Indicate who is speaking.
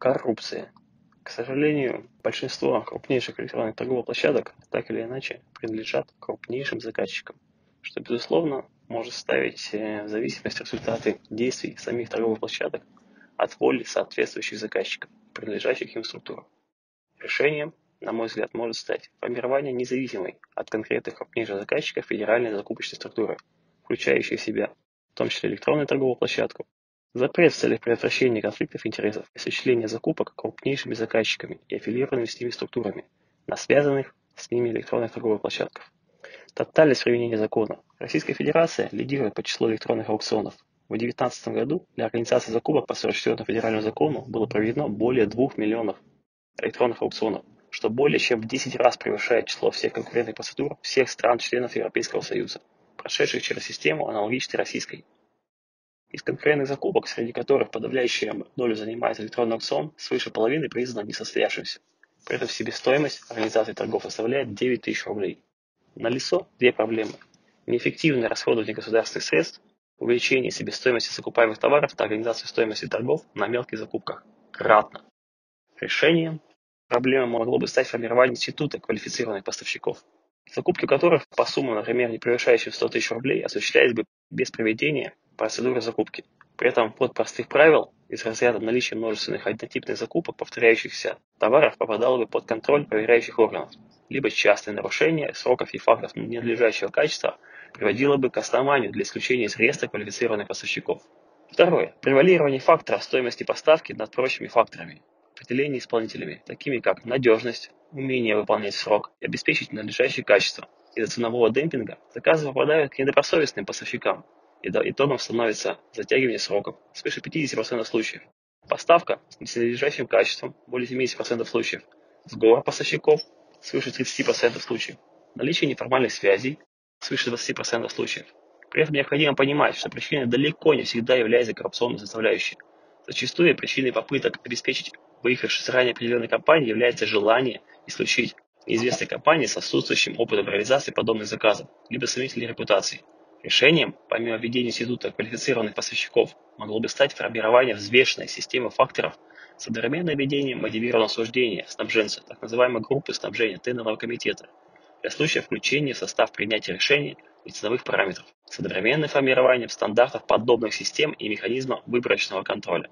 Speaker 1: Коррупция. К сожалению, большинство крупнейших электронных торговых площадок так или иначе принадлежат крупнейшим заказчикам, что, безусловно, может ставить э, в зависимость результаты действий самих торговых площадок от воли соответствующих заказчиков, принадлежащих им структурам. Решением, на мой взгляд, может стать формирование независимой от конкретных крупнейших заказчиков федеральной закупочной структуры, включающей в себя в том числе электронную торговую площадку, Запрет в целях предотвращения конфликтов интересов и осуществления закупок крупнейшими заказчиками и аффилированными с ними структурами на связанных с ними электронных торговых площадках. Тотальность применения закона. Российская Федерация лидирует по числу электронных аукционов. В 2019 году для организации закупок по 44 федеральному закону было проведено более 2 миллионов электронных аукционов, что более чем в 10 раз превышает число всех конкурентных процедур всех стран-членов Европейского Союза, прошедших через систему аналогичной российской. Из конкурентных закупок, среди которых подавляющую долю занимает электронный аукцион, свыше половины признана несостоявшимся. При этом себестоимость организации торгов составляет 9 тысяч рублей. Налицо две проблемы. Неэффективное расходование государственных средств, увеличение себестоимости закупаемых товаров на организацию стоимости торгов на мелких закупках. Кратно. Решением проблемы могло бы стать формирование института квалифицированных поставщиков, закупки которых по суммам, например, не превышающим 100 тысяч рублей, осуществлялись бы без проведения процедуры закупки. При этом под простых правил из разряда наличия множественных однотипных закупок повторяющихся товаров попадало бы под контроль проверяющих органов, либо частое нарушение сроков и фактов ненадлежащего качества приводило бы к основанию для исключения из реестра квалифицированных поставщиков. Второе. Превалирование фактора стоимости поставки над прочими факторами, определение исполнителями, такими как надежность, умение выполнять срок и обеспечить надлежащее качество. Из-за ценового демпинга заказы попадают к недобросовестным поставщикам, итогом становится затягивание сроков свыше 50% случаев, поставка с несодержащим качеством более 70% случаев, сговор поставщиков свыше 30% случаев, наличие неформальных связей свыше 20% случаев. При этом необходимо понимать, что причиной далеко не всегда является коррупционной составляющей. Зачастую причиной попыток обеспечить выигрыш заранее определенной компании является желание исключить неизвестной компании с отсутствующим опытом реализации подобных заказов, либо сомнительной репутацией. Решением, помимо введения института квалифицированных поставщиков, могло бы стать формирование взвешенной системы факторов с одновременным введением мотивированного суждения снабженца, так называемой группы снабжения тендерного комитета, для случая включения в состав принятия решений и ценовых параметров, с одновременным формированием стандартов подобных систем и механизма выборочного контроля.